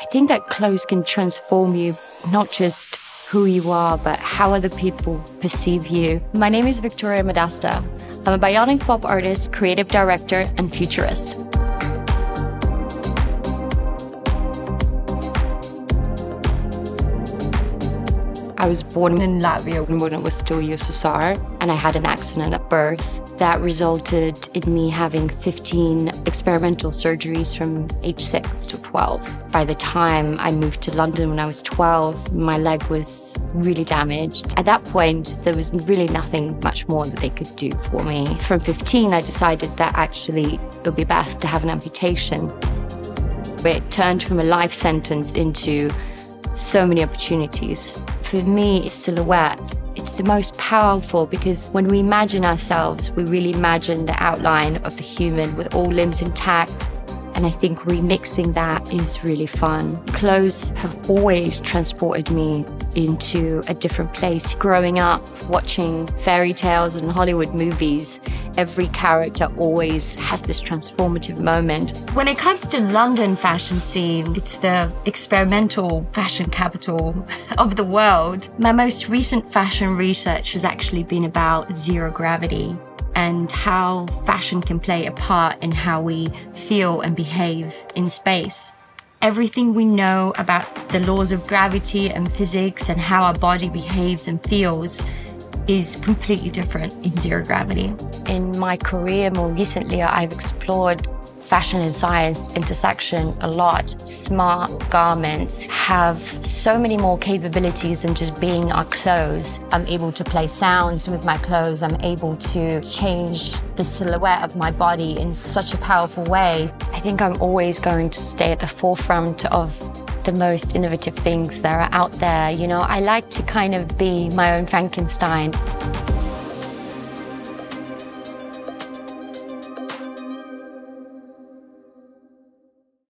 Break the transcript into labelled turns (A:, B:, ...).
A: I think that clothes can transform you, not just who you are, but how other people perceive you. My name is Viktoria Modesta. I'm a bionic pop artist, creative director, and futurist. I was born in Latvia when it was still USSR, and I had an accident at birth that resulted in me having 15 experimental surgeries from age 6 to 12. By the time I moved to London when I was 12, my leg was really damaged. At that point, there was really nothing much more that they could do for me. From 15, I decided that actually it would be best to have an amputation. It turned from a life sentence into so many opportunities. For me, it's silhouette. It's the most powerful because when we imagine ourselves, we really imagine the outline of the human with all limbs intact. And I think remixing that is really fun. Clothes have always transported me into a different place. Growing up, watching fairy tales and Hollywood movies, every character always has this transformative moment. When it comes to London fashion scene, it's the experimental fashion capital of the world. My most recent fashion research has actually been about zero gravity and how fashion can play a part in how we feel and behave in space. Everything we know about the laws of gravity and physics and how our body behaves and feels is completely different in zero gravity. In my career more recently, I've explored fashion and science intersection a lot. Smart garments have so many more capabilities than just being our clothes. I'm able to play sounds with my clothes. I'm able to change the silhouette of my body in such a powerful way. I think I'm always going to stay at the forefront of the most innovative things that are out there. You know, I like to kind of be my own Frankenstein.